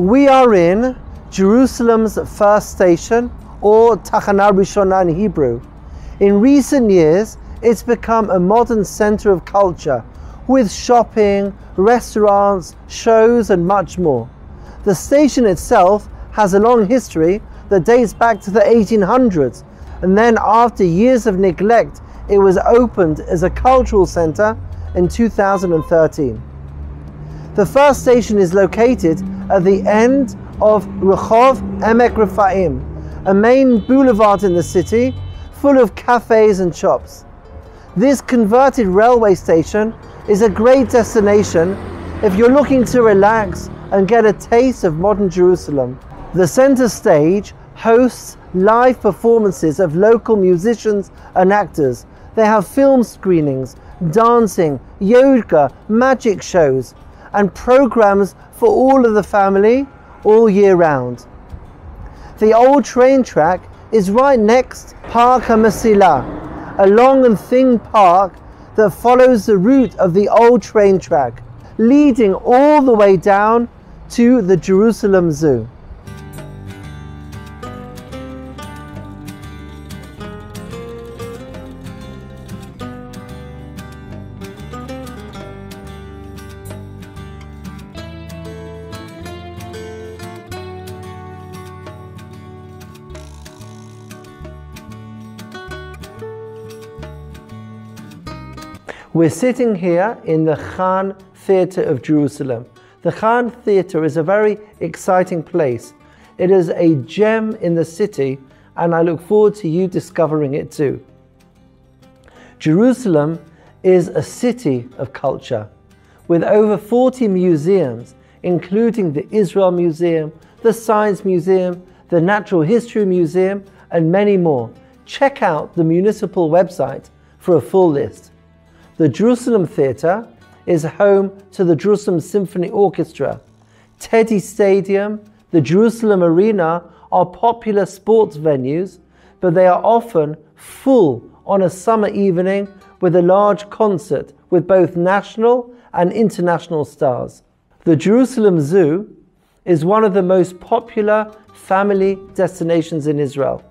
We are in Jerusalem's first station, or Tachana Rishona in Hebrew. In recent years, it's become a modern center of culture with shopping, restaurants, shows, and much more. The station itself has a long history that dates back to the 1800s, and then after years of neglect, it was opened as a cultural center in 2013. The first station is located at the end of Rehov Emek Refaim, a main boulevard in the city full of cafes and shops. This converted railway station is a great destination if you're looking to relax and get a taste of modern Jerusalem. The center stage hosts live performances of local musicians and actors. They have film screenings, dancing, yoga, magic shows, and programs for all of the family all year round. The old train track is right next Park HaMesila, a long and thin park that follows the route of the old train track, leading all the way down to the Jerusalem Zoo. We're sitting here in the Khan Theatre of Jerusalem. The Khan Theatre is a very exciting place. It is a gem in the city and I look forward to you discovering it too. Jerusalem is a city of culture with over 40 museums, including the Israel Museum, the Science Museum, the Natural History Museum, and many more. Check out the municipal website for a full list. The Jerusalem Theatre is home to the Jerusalem Symphony Orchestra. Teddy Stadium, the Jerusalem Arena are popular sports venues, but they are often full on a summer evening with a large concert with both national and international stars. The Jerusalem Zoo is one of the most popular family destinations in Israel,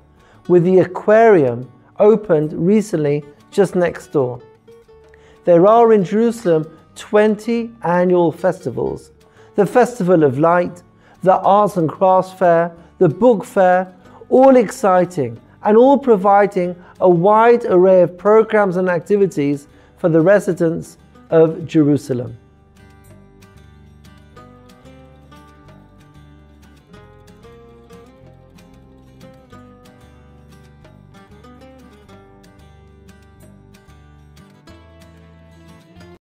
with the aquarium opened recently just next door. There are in Jerusalem 20 annual festivals the Festival of Light, the Arts and Crafts Fair, the Book Fair, all exciting and all providing a wide array of programs and activities for the residents of Jerusalem.